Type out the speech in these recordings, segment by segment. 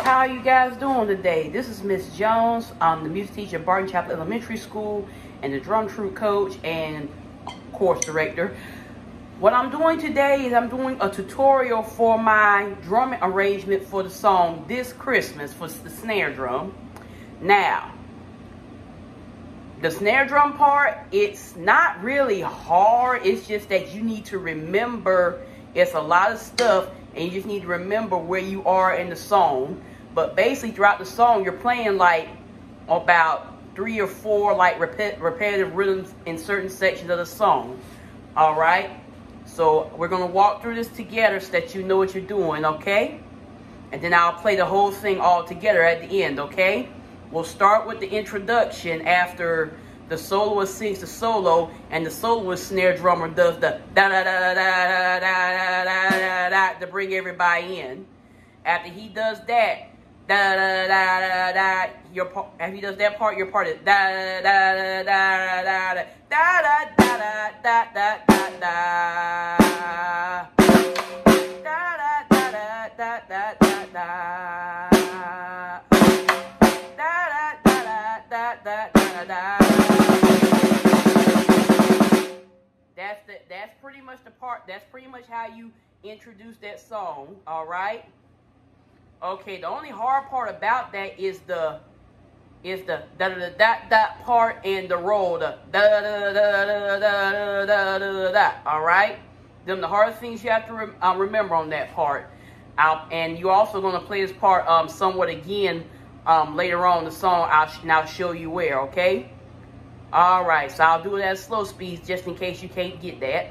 How you guys doing today? This is Miss Jones. I'm the music teacher at Barton Chapel Elementary School and the drum troupe coach and course director. What I'm doing today is I'm doing a tutorial for my drumming arrangement for the song This Christmas for the snare drum. Now, the snare drum part, it's not really hard. It's just that you need to remember it's a lot of stuff and you just need to remember where you are in the song. But basically, throughout the song, you're playing like about three or four like rep repetitive rhythms in certain sections of the song. All right. So we're gonna walk through this together so that you know what you're doing. Okay. And then I'll play the whole thing all together at the end. Okay. We'll start with the introduction after the soloist sings the solo and the soloist snare drummer does the da da da da da da da da da da to bring everybody in. After he does that, da da da da da, your part. After he does that part, your part is da da da da da da da da da da da da da. Da da da da da da da. Da da da da da. That's the that's pretty much the part. That's pretty much how you introduce that song. All right. Okay. The only hard part about that is the is the da da da da part and the roll the da da da da da da da. All right. Them the hardest things you have to re uh, remember on that part. I'll, and you're also to play this part um, somewhat again um, later on the song. I'll now show you where. Okay. All right, so I'll do it at slow speeds just in case you can't get that.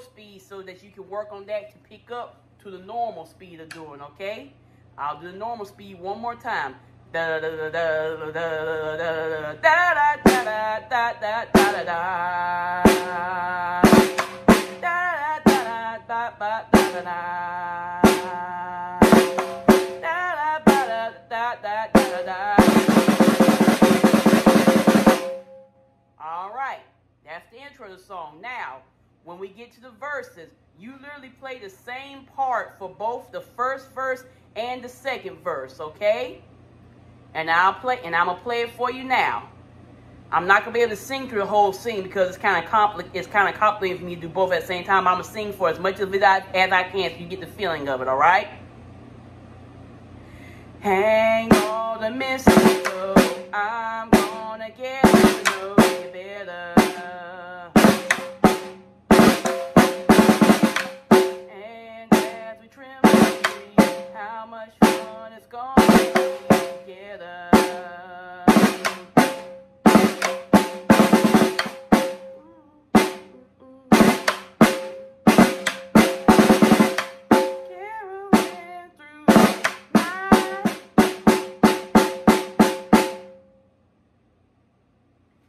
speed so that you can work on that to pick up to the normal speed of doing, okay? I'll do the normal speed one more time. All right, that's the intro to the song. Now, when we get to the verses, you literally play the same part for both the first verse and the second verse, okay? And I'll play and I'm gonna play it for you now. I'm not gonna be able to sing through the whole scene because it's kind of compli it's kind of complicated for me to do both at the same time. I'm gonna sing for as much of it as I can so you get the feeling of it, all right? Hang all the mistletoe, I'm gonna get to know you better.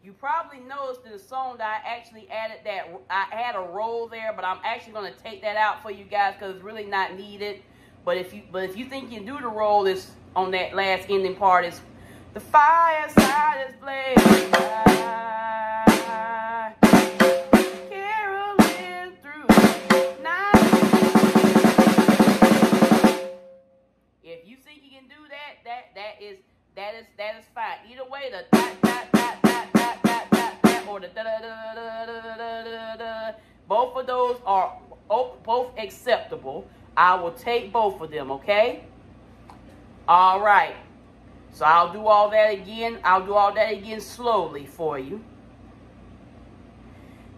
You probably noticed in the song that I actually added that I had a roll there, but I'm actually going to take that out for you guys because it's really not needed. But if you but if you think you can do the roll, is on that last ending part is the fireside is blazing through. If you think you can do that, that that is that is that is fine. Either way, the dot dot dot dot dot dot dot dot or the da da da da da da da da both of those are both acceptable. I will take both of them, okay? All right. So I'll do all that again. I'll do all that again slowly for you.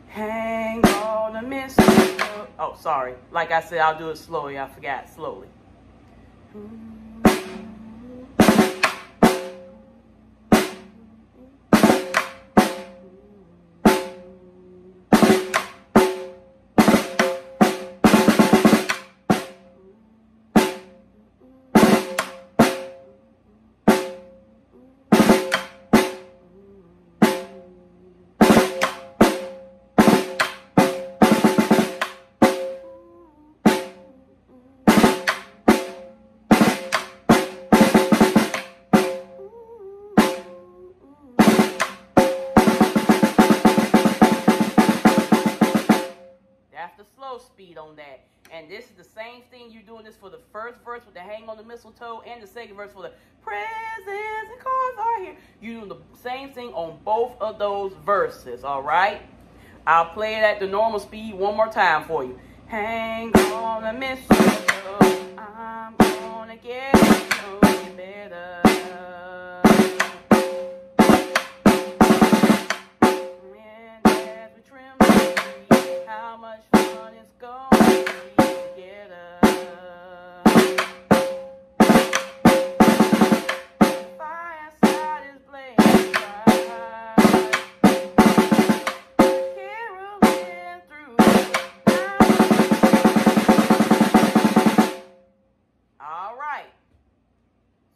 Hang on a mistletoe. Oh, sorry. Like I said, I'll do it slowly. I forgot slowly. Speed on that. And this is the same thing you're doing this for the first verse with the hang on the mistletoe and the second verse for the presents and cars are here. You're doing the same thing on both of those verses, all right? I'll play it at the normal speed one more time for you. Hang on the mistletoe, I'm gonna get better. how much fun it's going to be together.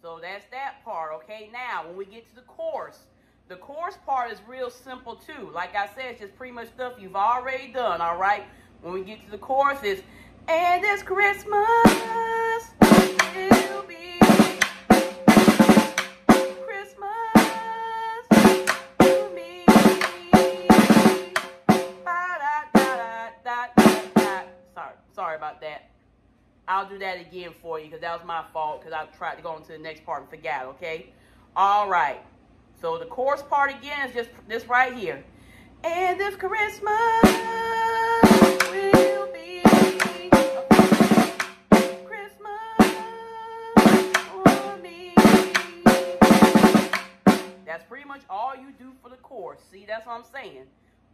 So that's that part, okay? Now, when we get to the chorus, the chorus part is real simple too. Like I said, it's just pretty much stuff you've already done, all right? When we get to the chorus, it's, and this Christmas will be Christmas to me. Sorry, sorry about that. I'll do that again for you because that was my fault because I tried to go into the next part and forgot, okay? All right. So the chorus part again is just this right here. And this Christmas all you do for the chorus. See, that's what I'm saying.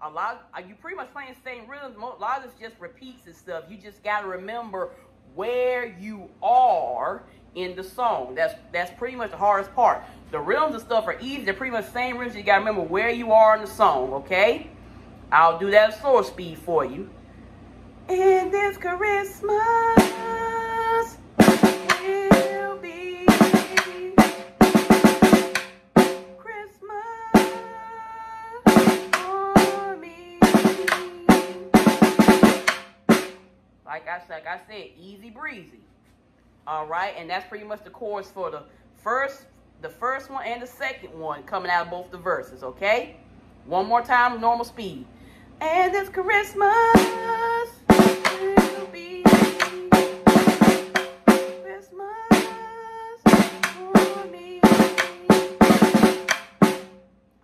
A lot, of, you pretty much playing the same rhythms. A lot of this just repeats and stuff. You just got to remember where you are in the song. That's that's pretty much the hardest part. The rhythms and stuff are easy. They're pretty much the same rhythms. You got to remember where you are in the song, okay? I'll do that at slower speed for you. And this Christmas I, like I said, easy breezy. All right, and that's pretty much the chorus for the first, the first one and the second one coming out of both the verses, okay? One more time, normal speed. And it's Christmas Christmas.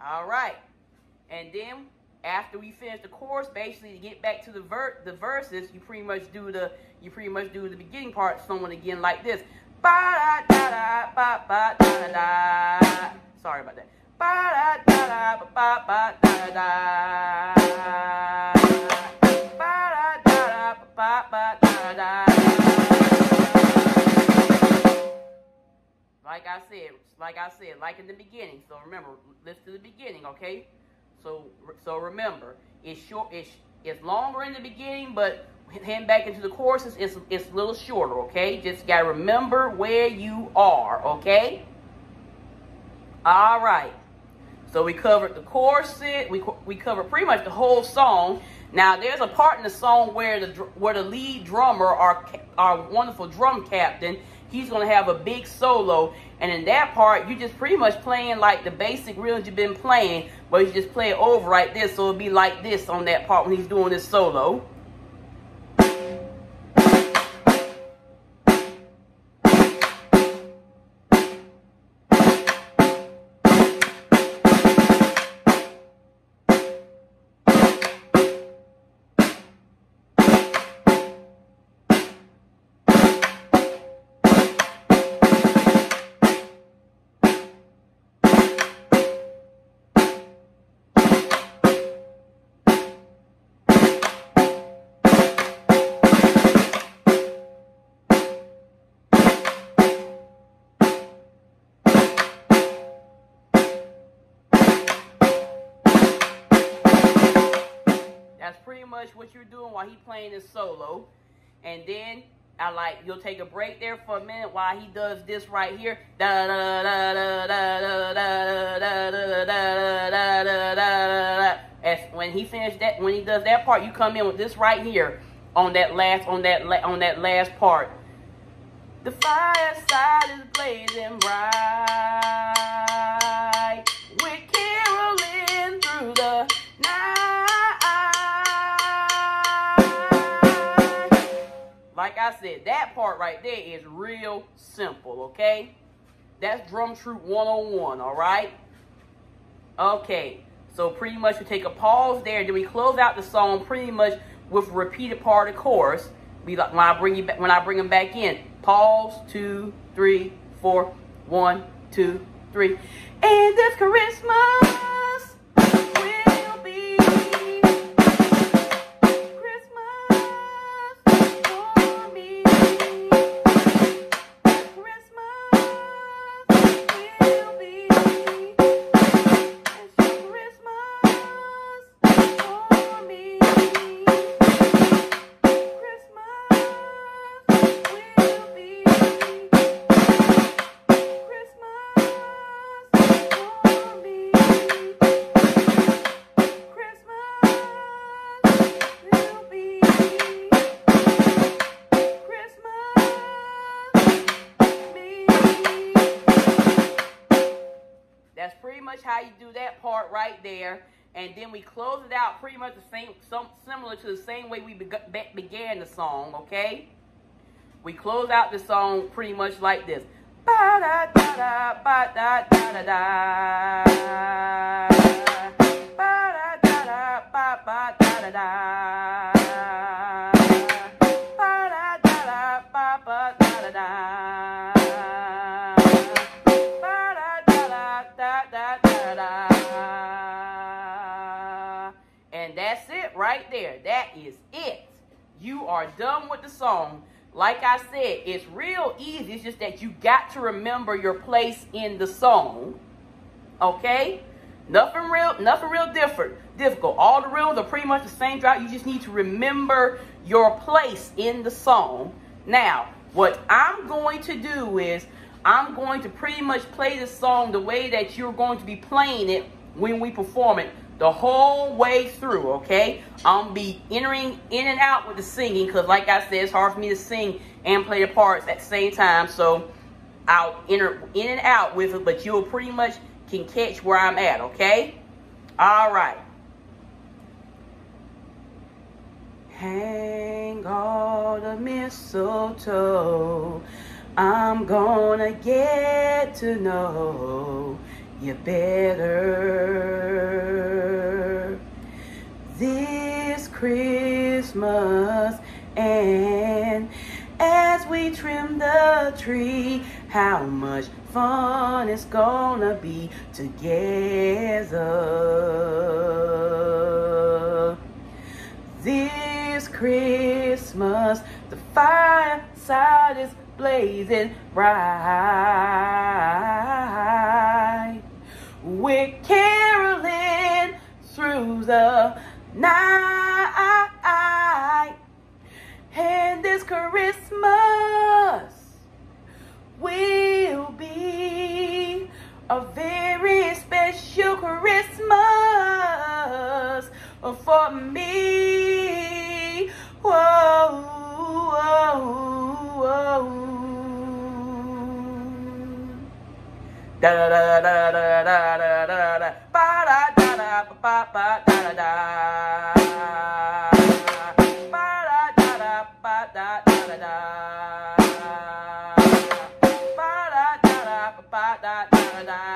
All right, and then after we finish the chorus, basically to get back to the ver the verses, you pretty much do the you pretty much do the beginning part someone again like this. Ba da da da ba ba da da da. Sorry about that. Ba da da da ba ba da da da. Ba da da da ba ba da da. Like I said, like I said, like in the beginning. So remember, listen to the beginning, okay? So so remember, it's short. It's it's longer in the beginning, but heading back into the courses, it's it's a little shorter. Okay, just gotta remember where you are. Okay. All right. So we covered the chorus. We we covered pretty much the whole song. Now there's a part in the song where the where the lead drummer, our our wonderful drum captain, he's going to have a big solo. And in that part, you're just pretty much playing like the basic reels you've been playing, but you just play it over like this. So it'll be like this on that part when he's doing this solo. that's pretty much what you're doing while he playing his solo. And then I like you'll take a break there for a minute while he does this right here. As when he finished that, when he does that part, you come in with this right here on that last on that on that last part. The fireside is blazing bright. I said, that part right there is real simple, okay? That's Drum Troop 101, all right? Okay, so pretty much we take a pause there, then we close out the song pretty much with repeated part of chorus. We like when I bring you back when I bring them back in. Pause, two, three, four, one, two, three. And this Christmas. Part right there. And then we close it out pretty much the same, some, similar to the same way we began the song, okay? We close out the song pretty much like this. Ba da da da ba da da da da. Da da da da da da. Da da da da da da. And that's it right there. That is it. You are done with the song. Like I said, it's real easy. It's just that you got to remember your place in the song. Okay? Nothing real, nothing real different, difficult. All the rhythms are pretty much the same throughout. You just need to remember your place in the song. Now, what I'm going to do is I'm going to pretty much play the song the way that you're going to be playing it when we perform it the whole way through, okay? I'm be entering in and out with the singing because, like I said, it's hard for me to sing and play the parts at the same time. So I'll enter in and out with it, but you'll pretty much can catch where I'm at, okay? All right. Hang all the mistletoe I'm gonna get to know you better this Christmas. And as we trim the tree, how much fun it's gonna be together. This Christmas, the fireside is blazing bright. We're caroling through the night. And this Christmas will be a very special Christmas for me. Da da da da da da da da da ba da da da ba ba da da da ba da da da ba da da da da ba da da da ba da da da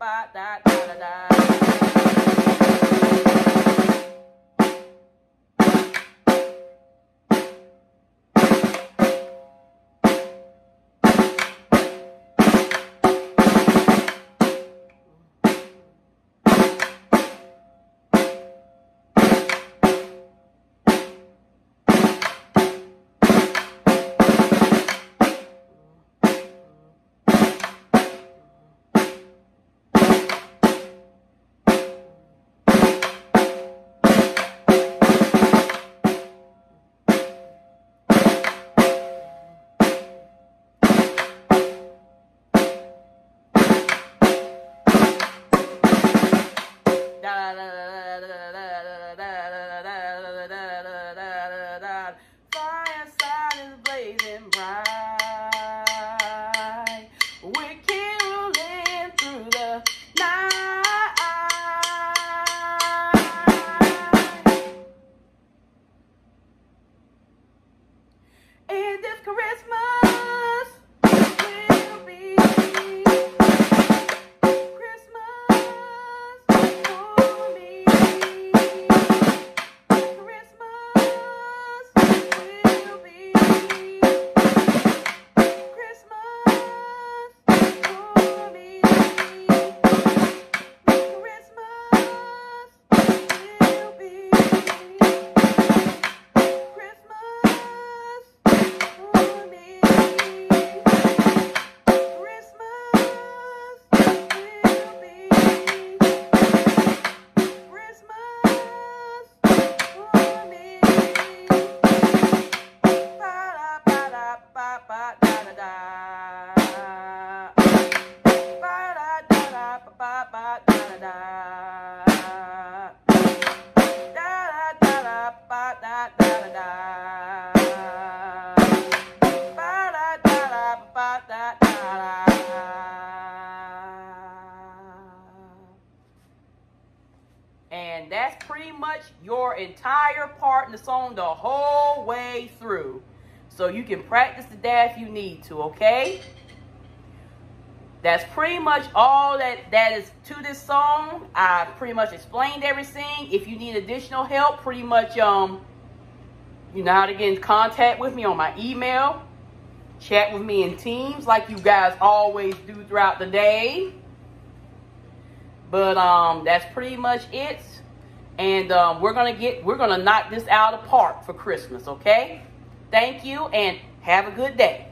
Da da da da da. The song the whole way through. So you can practice the dad if you need to, okay? That's pretty much all that, that is to this song. I pretty much explained everything. If you need additional help, pretty much um, you know how to get in contact with me on my email. Chat with me in teams like you guys always do throughout the day. But um, that's pretty much it. And um, we're gonna get we're gonna knock this out of park for Christmas, okay? Thank you and have a good day.